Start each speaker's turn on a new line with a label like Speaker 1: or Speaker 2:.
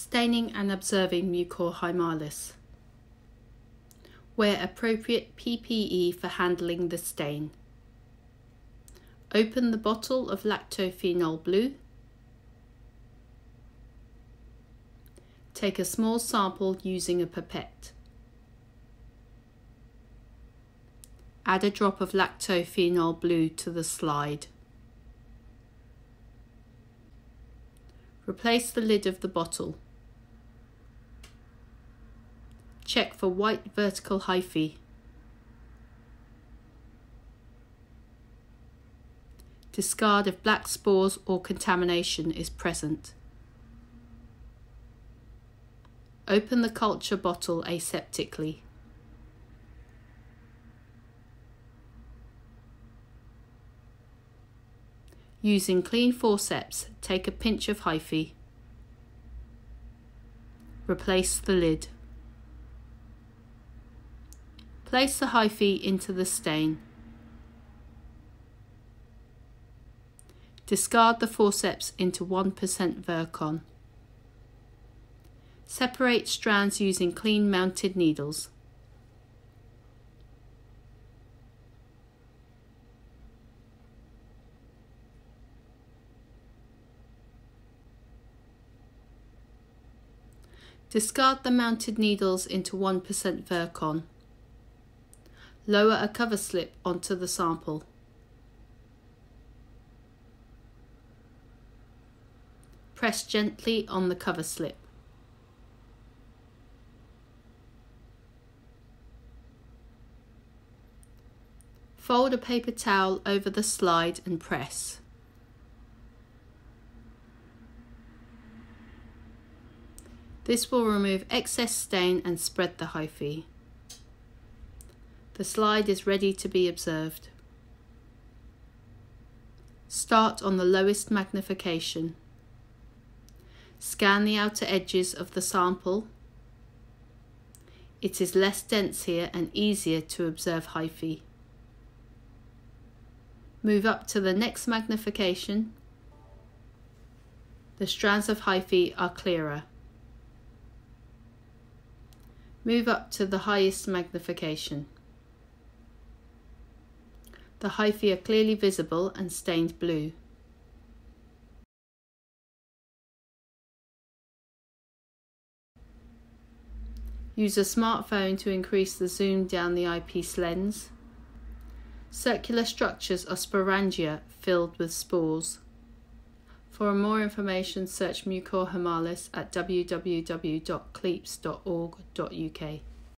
Speaker 1: Staining and observing Mucor hiemalis. Wear appropriate PPE for handling the stain. Open the bottle of lactophenol blue. Take a small sample using a pipette. Add a drop of lactophenol blue to the slide. Replace the lid of the bottle. Check for white vertical hyphae. Discard if black spores or contamination is present. Open the culture bottle aseptically. Using clean forceps, take a pinch of hyphae. Replace the lid. Place the hyphae into the stain. Discard the forceps into 1% Virkon. Separate strands using clean mounted needles. Discard the mounted needles into 1% Virkon. Lower a cover slip onto the sample. Press gently on the cover slip. Fold a paper towel over the slide and press. This will remove excess stain and spread the hyphae. The slide is ready to be observed. Start on the lowest magnification. Scan the outer edges of the sample. It is less dense here and easier to observe hyphae. Move up to the next magnification. The strands of hyphae are clearer. Move up to the highest magnification. The hyphae are clearly visible and stained blue. Use a smartphone to increase the zoom down the eyepiece lens. Circular structures are sporangia filled with spores. For more information, search Mucor hiemalis at www.cleapss.org.uk.